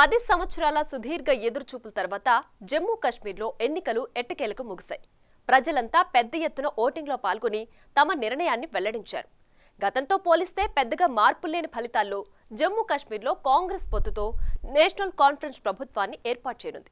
పది సంవత్సరాల సుదీర్ఘ ఎదురుచూపుల తర్వాత జమ్మూ కాశ్మీర్లో ఎన్నికలు ఎట్టకేలకు ముగిశాయి. ప్రజలంతా పెద్ద ఎత్తున ఓటింగ్లో పాల్గొని తమ నిర్ణయాన్ని వెల్లడించారు. గతంతో పోలిస్తే పెద్దగా మార్పులేని ఫలితాల్లో జమ్మూ కాశ్మీర్లో కాంగ్రెస్ పొత్తుతో నేషనల్ కాన్ఫరెన్స్ ప్రభుత్వాన్ని ఏర్పాటు చేయనుంది.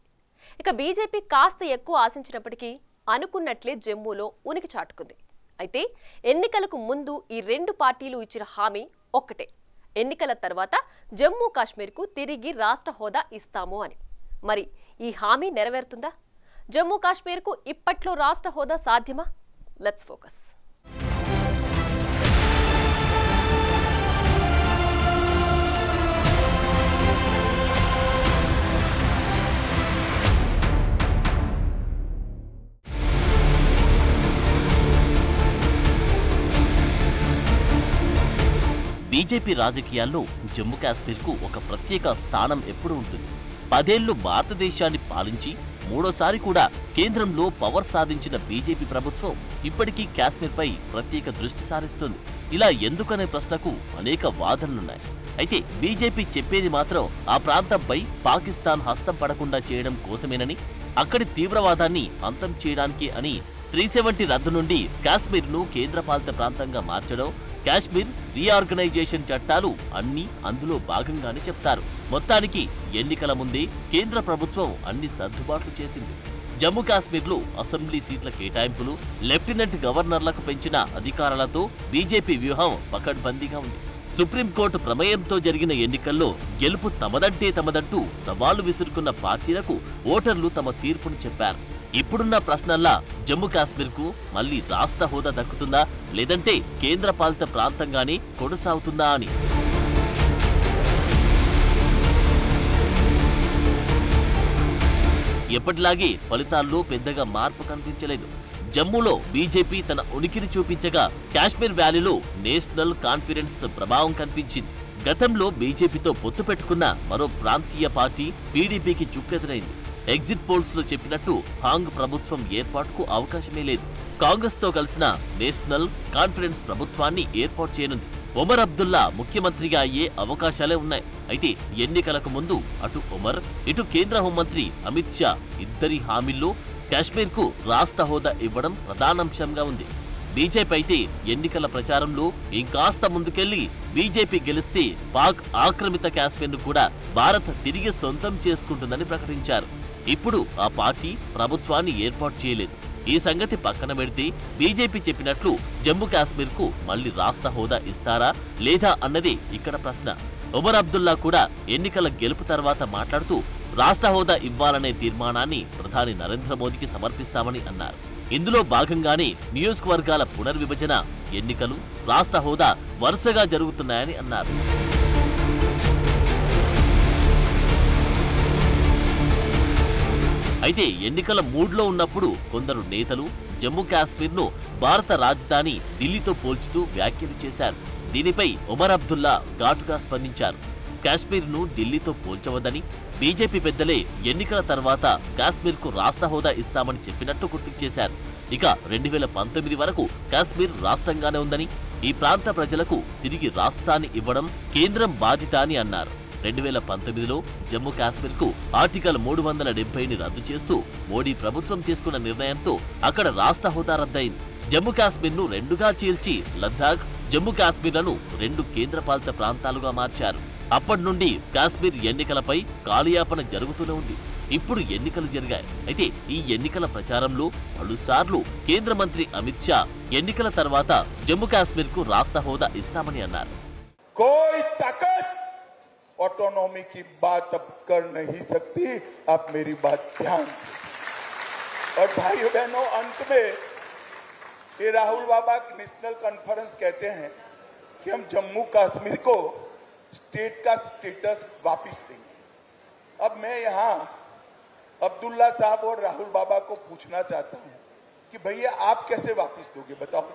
ఇక బీజేపీ కాస్త ఎక్కువ ఆశించినప్పటికీ అనుకున్నట్లే జమ్మూలో ఉనికి చాటుకుంది అయితే ఎన్నికలకు ముందు ఈ రెండు పార్టీలు ఇచ్చిన హామీ ఒక్కటే. ఎన్నికల తర్వాత జమ్మూ కాశ్మీర్కు తిరిగి రాష్ట్ర హోదా ఇస్తాము అని. మరి ఈ హామీ నెరవేరుతుందా? జమ్మూ కాశ్మీర్కు ఇప్పట్లో రాష్ట్ర హోదా సాధ్యమా? లెట్స్ ఫోకస్ బీజేపీ రాజకీయాల్లో జమ్మూ కాశ్మీర్కు ఒక ప్రత్యేక స్థానం ఎప్పుడు ఉంటుంది. పదేళ్ళు భారతదేశాన్ని పాలించి మూడోసారి కూడా కేంద్రంలో పవర్ సాధించిన బీజేపీ ప్రభుత్వం ఇప్పటికీ కాశ్మీర్పై ప్రత్యేక దృష్టి సారిస్తుంది. ఇలా ఎందుకనే ప్రశ్నకు అనేక వాదనలున్నాయి. అయితే బీజేపీ చెప్పేది మాత్రం ఆ ప్రాంతంపై పాకిస్తాన్ హస్తం పడకుండా చేయడం కోసమేనని అక్కడి తీవ్రవాదాన్ని అంతం చేయడానికి అని త్రీ సెవెంటీ రద్దు నుండి కాశ్మీర్ను కేంద్రపాలిత ప్రాంతంగా మార్చడం కాశ్మీర్ రీఆర్గనైజేషన్ చట్టాలు అన్నీ అందులో భాగంగానే చెప్తారు. మొత్తానికి ఎన్నికల ముందే కేంద్ర ప్రభుత్వం అన్ని సర్దుబాట్లు చేసింది. జమ్మూ కాశ్మీర్లో అసెంబ్లీ సీట్ల కేటాయింపులు లెఫ్టినెంట్ గవర్నర్లకు పెంచిన అధికారాలతో బీజేపీ వ్యూహం పకడ్బందీగా ఉంది. సుప్రీంకోర్టు ప్రమేయంతో జరిగిన ఎన్నికల్లో గెలుపు తమదంటే తమదంటూ సవాళ్ళు విసురుకున్న పార్టీలకు ఓటర్లు తమ తీర్పును చెప్పారు. ఇప్పుడున్న ప్రశ్నల్లా జమ్మూ కాశ్మీర్కు మళ్ళీ రాష్ట్ర హోదా దక్కుతుందా? లేదంటే కేంద్ర పాలిత ప్రాంతంగానే కొనసాగుతుందా అని? ఎప్పటిలాగే ఫలితాల్లో పెద్దగా మార్పు కనిపించలేదు. జమ్మూలో బీజేపీ తన ఉనికిని చూపించగా కాశ్మీర్ వ్యాలీలో నేషనల్ కాన్ఫిడెన్స్ ప్రభావం కనిపించింది. గతంలో బీజేపీతో పొత్తు పెట్టుకున్న మరో ప్రాంతీయ పార్టీ పీడీపీకి చుక్కెదురైంది. ఎగ్జిట్ పోల్స్లో చెప్పినట్టు హాంగ్ ప్రభుత్వం ఏర్పాటుకు అవకాశమే లేదు. కాంగ్రెస్తో కలిసిన నేషనల్ కాన్ఫిడెన్స్ ప్రభుత్వాన్ని ఏర్పాటు చేయనుంది. ఒమర్ అబ్దుల్లా ముఖ్యమంత్రిగా అయ్యే అవకాశాలే ఉన్నాయి. అయితే ఎన్నికలకు ముందు అటు ఒమర్ ఇటు కేంద్ర హోంమంత్రి అమిత్ షా ఇద్దరి హామీల్లో కాశ్మీర్కు రాష్ట్ర హోదా ఇవ్వడం ప్రధానాంశంగా ఉంది. బీజేపీ అయితే ఎన్నికల ప్రచారంలో ఇంకాస్త ముందుకెళ్ళి బీజేపీ గెలిస్తే పాక్ ఆక్రమిత కాశ్మీర్ను కూడా భారత్ తిరిగి సొంతం చేసుకుంటుందని ప్రకటించారు. ఇప్పుడు ఆ పార్టీ ప్రభుత్వాన్ని ఏర్పాటు చేయలేదు. ఈ సంగతి పక్కన పెడితే బీజేపీ చెప్పినట్లు జమ్మూ కాశ్మీర్కు మళ్ళీ రాష్ట్ర హోదా ఇస్తారా లేదా అన్నది ఇక్కడ ప్రశ్న. ఉమర్ అబ్దుల్లా కూడా ఎన్నికల గెలుపు తర్వాత మాట్లాడుతూ రాష్ట్ర హోదా ఇవ్వాలనే తీర్మానాన్ని ప్రధాని నరేంద్ర మోదీకి సమర్పిస్తామని అన్నారు. ఇందులో భాగంగానే నియోజకవర్గాల పునర్విభజన ఎన్నికలు రాష్ట్ర హోదా వరుసగా జరుగుతున్నాయని అన్నారు. అయితే ఎన్నికల మూడ్లో ఉన్నప్పుడు కొందరు నేతలు జమ్మూ కాశ్మీర్ను భారత రాజధాని ఢిల్లీతో పోల్చుతూ వ్యాఖ్యలు చేశారు. దీనిపై ఒమర్ అబ్దుల్లా ఘాటుగా స్పందించారు. కాశ్మీర్ను ఢిల్లీతో పోల్చవద్దని బీజేపీ పెద్దలే ఎన్నికల తర్వాత కాశ్మీర్కు రాష్ట్ర హోదా ఇస్తామని చెప్పినట్టు గుర్తు చేశారు. ఇక రెండు వేల పంతొమ్మిది వరకు కాశ్మీర్ రాష్ట్రంగానే ఉందని ఈ ప్రాంత ప్రజలకు తిరిగి రాష్ట్రాన్ని ఇవ్వడం కేంద్రం బాధ్యత అని అన్నారు. రెండు వేల పంతొమ్మిదిలో జమ్మూ కాశ్మీర్కు ఆర్టికల్ మూడు వందల డెబ్బైని రద్దు చేస్తూ మోడీ ప్రభుత్వం తీసుకున్న నిర్ణయంతో అక్కడ రాష్ట్ర హోదా రద్దయింది. జమ్మూ కాశ్మీర్ను రెండుగా చీల్చి లద్దాఖ్ జమ్మూ కాశ్మీర్లను రెండు కేంద్రపాలిత ప్రాంతాలుగా మార్చారు. అప్పటి నుండి కాశ్మీర్ ఎన్నికలపై కాలుయాపన జరుగుతూనే ఉంది. ఇప్పుడు ఎన్నికలు జరిగాయి. అయితే ఈ ఎన్నికల ప్రచారంలో పలుసార్లు కేంద్ర మంత్రి అమిత్ షా ఎన్నికల తర్వాత జమ్మూ కాశ్మీర్కు రాష్ట్ర హోదా ఇస్తామని అన్నారు. ऑटोनॉमी की बात अब कर नहीं सकती। आप मेरी बात ध्यान और भाइयों बहनों अंत में ये राहुल बाबा नेशनल कॉन्फ्रेंस कहते हैं कि हम जम्मू कश्मीर को स्टेट का स्टेटस वापस देंगे। अब मैं यहाँ अब्दुल्ला साहब और राहुल बाबा को पूछना चाहता हूँ कि भैया आप कैसे वापस दोगे, बताओ।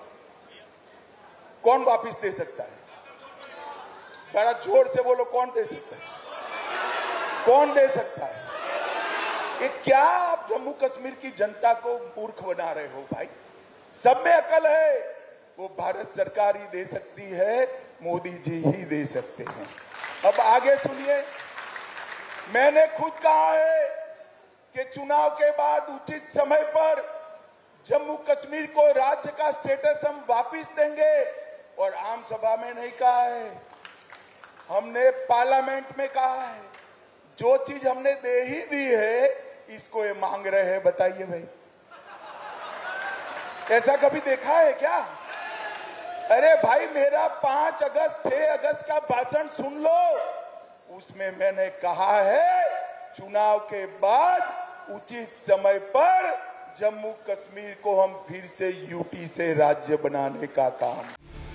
कौन वापस दे सकता है? बड़ा ज़ोर से बोलो, कौन दे सकता है? कौन दे सकता है? ये क्या आप जम्मू कश्मीर की जनता को मूर्ख बना रहे हो भाई? सब में अकल है। वो भारत सरकार ही दे सकती है, मोदी जी ही दे सकते हैं। अब आगे सुनिए। मैंने खुद कहा है कि चुनाव के बाद उचित समय पर जम्मू कश्मीर को राज्य का स्टेटस हम वापस देंगे, और आम सभा में नहीं कहा है। हमने पार्लियामेंट में कहा है, जो चीज़ हमने दे ही दी है, इसको ये मांग रहे हैं, बताइए भाई। ऐसा कभी देखा है क्या? अरे भाई, मेरा पाँच अगस्त, छह अगस्त का भाषण सुन लो। उसमें मैंने कहा है, चुनाव के बाद उचित समय पर जम्मू कश्मीर को हम फिर से यूटी से राज्य बनाने का काम।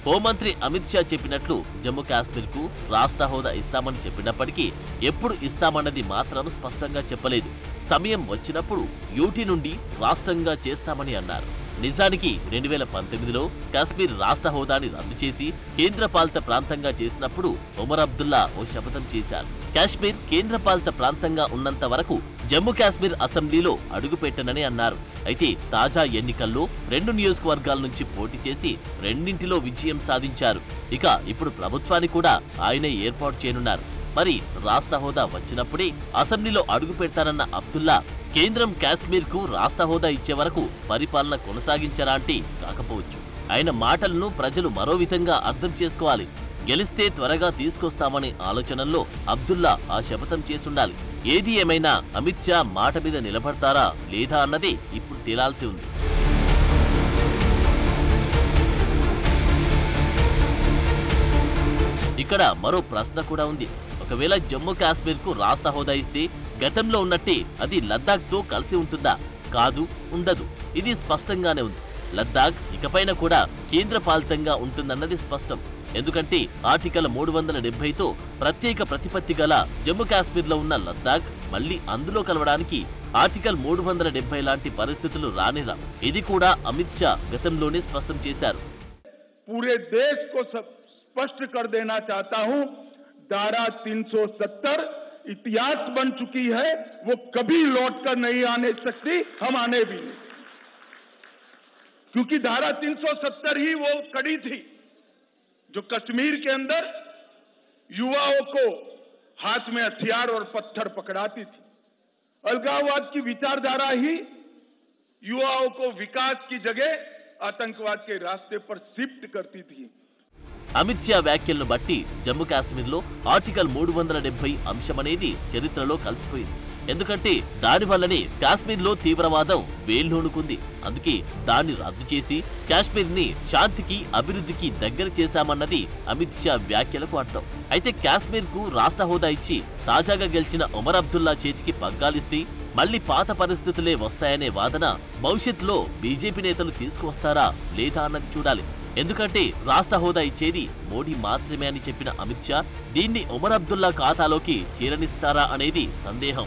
హోంమంత్రి అమిత్ షా చెప్పినట్లు జమ్మూ కాశ్మీర్కు రాష్ట్ర హోదా ఇస్తామని చెప్పినప్పటికీ ఎప్పుడు ఇస్తామన్నది మాత్రం స్పష్టంగా చెప్పలేదు. సమయం వచ్చినప్పుడు యూటీ నుండి రాష్ట్రంగా చేస్తామని అన్నారు. నిజానికి రెండు వేల పంతొమ్మిదిలో కాశ్మీర్ రాష్ట్ర హోదాని రద్దు చేసి కేంద్రపాలిత ప్రాంతంగా చేసినప్పుడు ఒమర్ అబ్దుల్లా ఓ శపథం చేశారు. కాశ్మీర్ కేంద్రపాలిత ప్రాంతంగా ఉన్నంత వరకు జమ్మూ కాశ్మీర్ అసెంబ్లీలో అడుగుపెట్టనని అన్నారు. అయితే తాజా ఎన్నికల్లో రెండు నియోజకవర్గాల నుంచి పోటీ చేసి రెండింటిలో విజయం సాధించారు. ఇక ఇప్పుడు ప్రభుత్వాన్ని కూడా ఆయనే ఏర్పాటు చేయనున్నారు. మరి రాష్ట్ర హోదా వచ్చినప్పుడే అసెంబ్లీలో అడుగు పెడతానన్న అబ్దుల్లా కేంద్రం కాశ్మీర్కు రాష్ట్ర హోదా ఇచ్చే వరకు పరిపాలన కొనసాగించరా అంటే కాకపోవచ్చు. ఆయన మాటలను ప్రజలు మరో విధంగా అర్థం చేసుకోవాలి. గెలిస్తే త్వరగా తీసుకొస్తామనే ఆలోచనల్లో అబ్దుల్లా ఆ శపథం చేసుండాలి ఏది ఏమైనా అమిత్ షా మాట మీద నిలబడతారా లేదా అన్నదే ఇప్పుడు తేలాల్సి ఉంది. ఇక్కడ మరో ప్రశ్న కూడా ఉంది. ఒకవేళ జమ్మూ కాశ్మీర్కు రాష్ట్ర హోదా ఇస్తే గతంలో ఉన్నట్టే అది లద్దాఖ్తో కలిసి ఉంటుందా? కాదు ఉండదు. ఇది స్పష్టంగానే ఉంది. లద్దాఖ్ ఇకపైన కూడా కేంద్ర పాలితంగా ఉంటుందన్నది స్పష్టం. ఎందుకంటే ఆర్టికల్ మూడు వందల డెబ్బైతో ప్రత్యేక ప్రతిపత్తి గల జమ్మూ కాశ్మీర్లో ఉన్న లద్దాఖ్ మళ్ళీ అందులో కలవడానికి ఆర్టికల్ మూడు వందల డెబ్బై లాంటి పరిస్థితులు రానిరా ఇది కూడా అమిత్ షా గతంలోనే స్పష్టం చేశారు पूरे देश को सब स्पष्ट कर देना चाहता हूं धारा 370 इतिहास बन चुकी है वो कभी लौट कर नहीं आने सकती हम आने भी नहीं क्योंकि धारा 370 ही वो कड़ी थी जो कश्मीर के अंदर युवाओं को हाथ में हथियार और पत्थर पकड़ाती थी अलगाववाद की विचारधारा ही युवाओं को विकास की जगह आतंकवाद के रास्ते पर शिफ्ट करती थी అమిత్ షా వ్యాఖ్యలను బట్టి జమ్మూ కాశ్మీర్లో ఆర్టికల్ మూడు వందల డెబ్బై అంశమనేది చరిత్రలో కలిసిపోయింది ఎందుకంటే దానివల్లనే కాశ్మీర్లో తీవ్రవాదం వేల్లోనుకుంది. అందుకే దాన్ని రద్దు చేసి కాశ్మీర్ని శాంతికి అభివృద్ధికి దగ్గర చేశామన్నది అమిత్ షా వ్యాఖ్యలకు అర్థం. అయితే కాశ్మీర్కు రాష్ట్ర హోదా ఇచ్చి తాజాగా గెలిచిన ఒమర్ అబ్దుల్లా చేతికి పగ్గాలిస్తే మళ్ళీ పాత పరిస్థితులే వస్తాయనే వాదన భవిష్యత్తులో బీజేపీ నేతలు తీసుకువస్తారా లేదా అన్నది చూడాలి. ఎందుకంటే రాష్ట్ర హోదా ఇచ్చేది మోడీ మాత్రమే అని చెప్పిన అమిత్ షా దీన్ని ఒమర్ అబ్దుల్లా ఖాతాలోకి చేరనిస్తారా అనేది సందేహం.